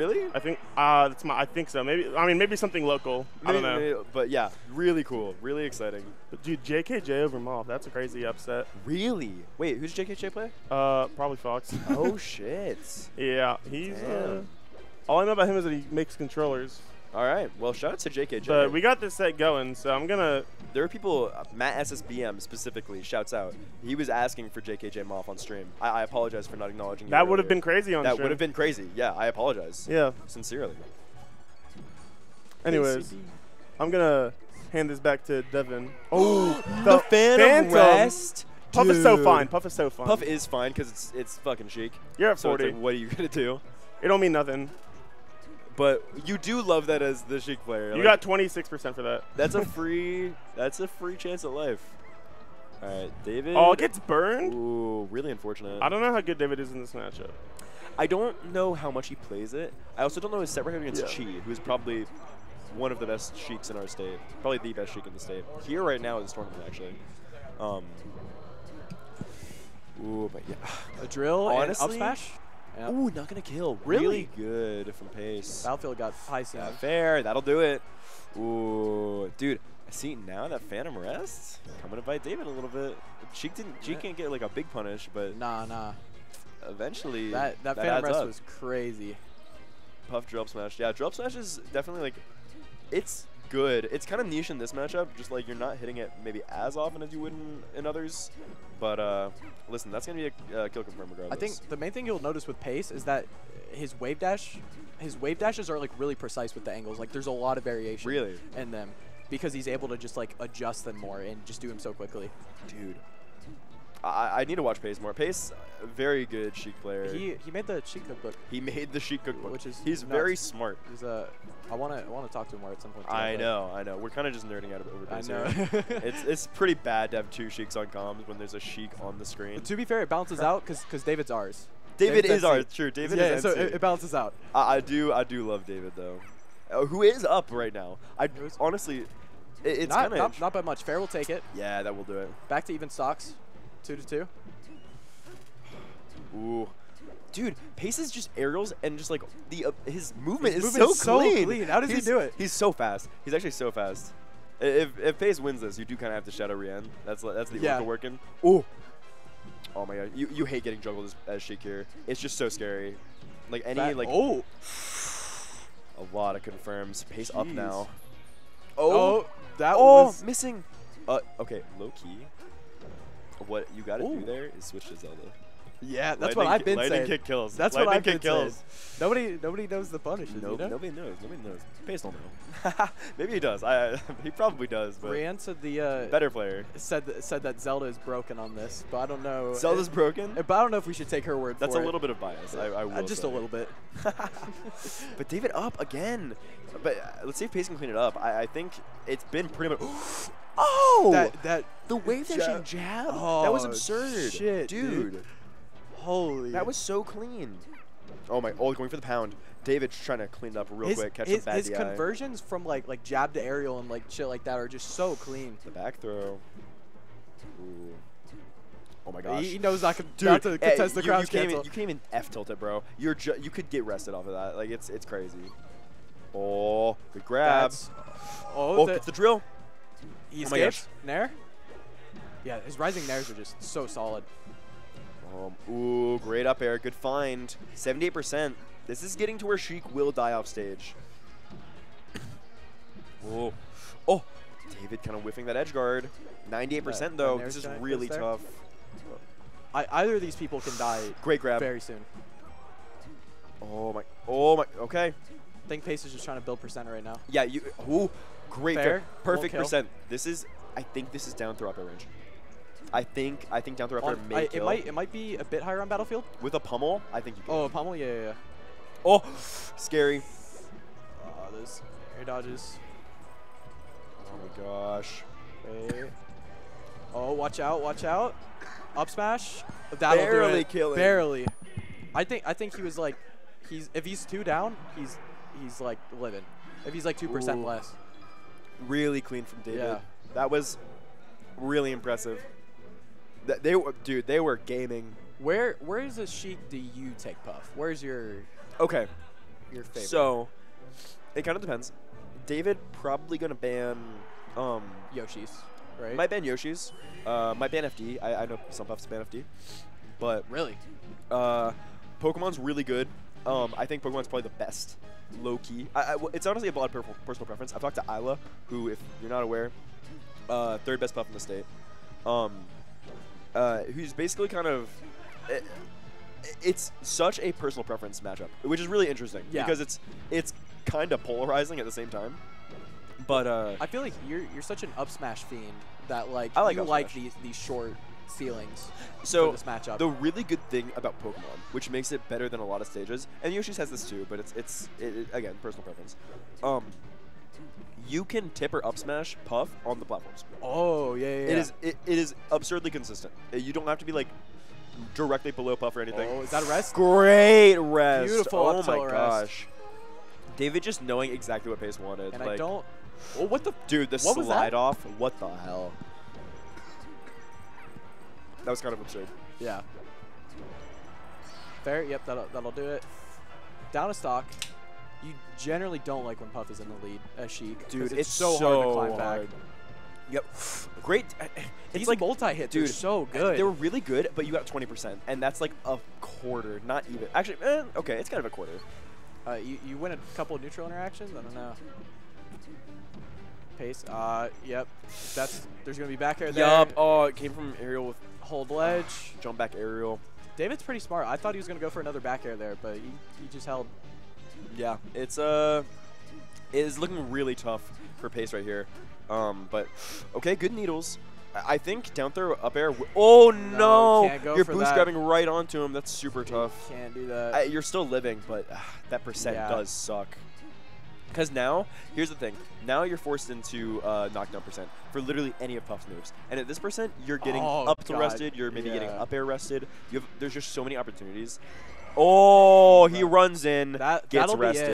Really? I think uh, that's my. I think so. Maybe. I mean, maybe something local. I don't know. Maybe- maybe- But yeah, really cool. Really exciting. But dude, JKJ over Moth. That's a crazy upset. Really? Wait, who's JKJ play? Uh, probably Fox. oh shit. yeah, he's. Uh, all I know about him is that he makes controllers. All right. Well, shout out to JKJ. But we got this set going, so I'm gonna. there are people, uh, Matt SSBM specifically, shouts out. He was asking for JKJ Moth on stream. I, I apologize for not acknowledging you That would have been crazy on That stream. would have been crazy. Yeah, I apologize. Yeah. Sincerely. Anyways, KCB. I'm gonna hand this back to Devin. Oh, the Phantom, Phantom. Rest. Puff is so fine. Puff is so fine. Puff is fine because it's it's fucking Sheik. You're at So it's 40. like, what are you gonna do? it don't mean nothing. But you do love that as the Sheik player. You Like, got 26% for that. that's a free that's a free chance at life. All right, David. Oh, it gets burned. Ooh, really unfortunate. I don't know how good David is in this matchup. I don't know how much he plays it. I also don't know his set record against Yeah. Chi, who's probably one of the best sheiks in our state. Probably the best sheik in the state. Here right now in this tournament, actually. Um, ooh, but yeah. A drill Honestly- and up smash. Yep. Ooh, not gonna kill. Really? Really good from pace. Battlefield got high Yeah, fair. That'll do it. Ooh, dude. I see now that Phantom Rest coming to bite David a little bit. Sheik didn't. Yeah. can't get like a big punish, but Nah, nah. eventually That that, that Phantom Rest up. was crazy. Puff drop smash. Yeah, drop smash is definitely like, it's good. It's kind of niche in this matchup. Just like you're not hitting it maybe as often as you would in, in others. But uh, listen, that's gonna be a uh, kill confirm regardless. I think the main thing you'll notice with pace is that his wave dash, his wave dashes are like really precise with the angles. Like there's a lot of variation Really? in them because he's able to just like adjust them more and just do them so quickly. dude, I, I need to watch Pace more. Pace, very good Sheik player. He he made the Sheik cookbook. He made the Sheik cookbook, Which is he's nuts. very smart. He's uh, I wanna I wanna talk to him more at some point. too, I know, I know. We're kind of just nerding out of over I know. it's it's pretty bad to have two Sheiks on comms when there's a Sheik on the screen. But to be fair, it balances out because because David's ours. David David's is ours. True, David yeah, is so it, it balances out. I, I do I do love David though, uh, who is up right now. I honestly, it, it's not, kind not, of not by much. Fair will take it. yeah, that will do it. Back to even stocks, two to two. Ooh, dude, Pace is just aerials and just like the uh, his movement His is movement so is so clean. clean. How does he do it? He's so fast. He's actually so fast. If if Pace wins this, you do kind of have to shadow Rian. That's that's the Yeah. Orca working. Ooh. Oh my god, you you hate getting juggled as, as here. It's just so scary. Like any That- like oh, a lot of confirms. Pace up Jeez. now. oh, that Oh, was missing. Uh, okay, low key. What you got to do there is switch to Zelda. Yeah. Lightning That's what I've been lightning saying. kick kills. That's lightning what I've kick been kills. saying. Nobody nobody knows the punishes. Nope, you know? nobody knows. Nobody knows. Pace don't know. Maybe he does. I he probably does, but Rian said the uh, better player. said th- said that Zelda is broken on this, but I don't know. Zelda's uh, broken. But I don't know if we should take her word That's a it. little bit of bias. I, I will Uh, just say. a little bit. but David up again. But uh, let's see if Pace can clean it up. I, I think it's been pretty much. oh, That that the wave jab- jab. that was Oh, absurd, shit, dude. dude. Holy. That was so clean. Oh my! Oh, going for the pound. David's trying to clean it up real his, quick, catch his, his conversions from like like jab to aerial and like shit like that are just so clean. The back throw. Ooh. Oh my gosh. He, he knows not, Dude, not to contest the you, you can't cancel. even, you can't even F tilt it, bro. You're you could get rested off of that. Like it's it's crazy. Oh, good grab. That's- oh, oh, the, the drill. he oh escapes. Nair. Yeah, his rising nairs are just so solid. Um, ooh, great up air. Good find. 78%. This is getting to where Sheik will die off stage. Whoa. Oh, David kind of whiffing that edge guard. 98% That- though. This is really goes tough. I, either of these people can die Great grab. very soon. Oh my. Oh my. Okay. I think Pace is just trying to build percent right now. Yeah, you. Ooh, great. Fair. Fair. Perfect percent. This is. I think this is down throw up air range. I think. I think down throw On- may I- it might it might be a bit higher on Battlefield. With a pummel, I think you oh, can. Oh, pummel, yeah, yeah, yeah. Oh, scary. Oh, those air dodges. Oh my gosh. Okay. Oh, watch out, watch out. Up smash. That'll Barely killing. Barely. I think I think he was like he's if he's two down, he's he's like living. If he's like two percent less. Really clean from David. Yeah. That was really impressive. Th- They were, dude. They were gaming. Where where is a sheik do you take Puff? Where's your Okay. your favorite? So, it kind of depends. David probably gonna ban. Um, Yoshi's, right? might ban Yoshi's. Uh, might ban FD. I, I know some puffs ban FD, but really? uh, Pokemon's really good. Um, I think Pokemon's probably the best, low key. I, I- it's honestly a broad per- personal preference. I've talked to Isla, who, if you're not aware, uh, third best puff in the state. Um, uh, who's basically kind of. eh, it's such a personal preference matchup, which is really interesting Yeah. because it's it's kind of polarizing at the same time. But uh, I feel like you're you're such an up smash fiend that like, I like you like these these short ceilings so this matchup. The really good thing about Pokemon, which makes it better than a lot of stages, and Yoshi's has this too, but it's it's it, it- again personal preference. Um, you can tip or up smash Puff on the platforms. oh yeah, yeah, yeah. It is it, it is absurdly consistent. You don't have to be like directly below Puff or anything. Oh, is that a rest? Great rest. Beautiful Oh my rest. gosh. David just knowing exactly what pace wanted. And like, I don't. Oh, what the? Dude, the What slide off. What the hell? That was kind of absurd. Yeah. Fair. Yep. That'll that'll do it. Down a stock. You generally don't like when Puff is in the lead as Sheik. 'cause Dude, it's, it's so, hard to so climb hard. back. Yep. Great. It's These like multi hits are dude, so uh, good. They were really good, but you got 20%, and that's like a quarter, not even. Actually, eh, okay, it's kind of a quarter. Uh, you, you win a couple of neutral interactions? I don't know. Pace. Uh, yep. That's there's gonna be back air there. Yup. Oh, it came from aerial with Hold ledge. jump back aerial. David's pretty smart. I thought he was gonna go for another back air there, but he, he just held. Yeah, it's uh, it is looking really tough for pace right here. Um, but okay, good needles. I think down throw up air. w- Oh No, no! You're boost that. grabbing right onto him. That's super tough. Can't do that. I, you're still living, but uh, that percent Yeah. does suck. Because now, here's the thing. Now you're forced into uh, knockdown percent for literally any of Puff's moves. And at this percent, you're getting Oh, up to God. rested. You're maybe getting up air rested. You have, there's just so many opportunities. Oh, he runs in, that gets that'll be rested. it.